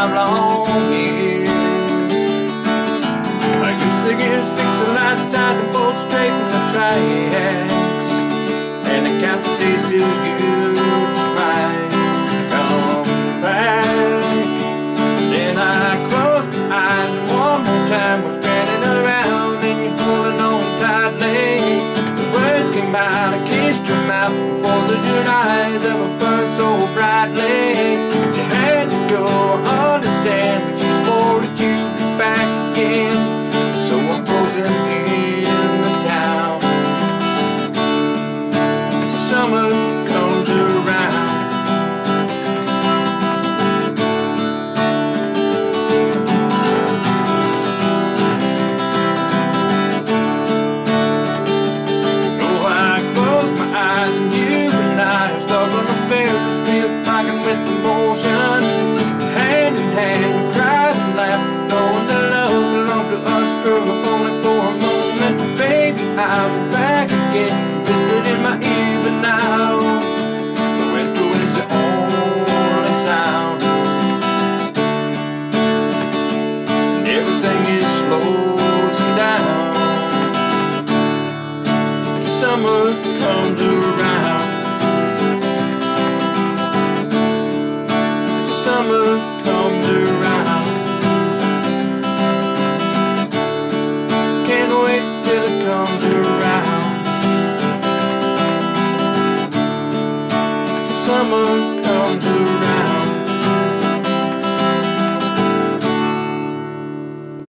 I'm longing. I guess I guess it's the last time to bolt straight in the tracks, and I count the days till you might come back. Then I close my eyes and one more time was spinning around, and you're pulling on tightly. The words came out, I kissed your mouth. I'm back again, whispered in my ear, but now Summer comes around.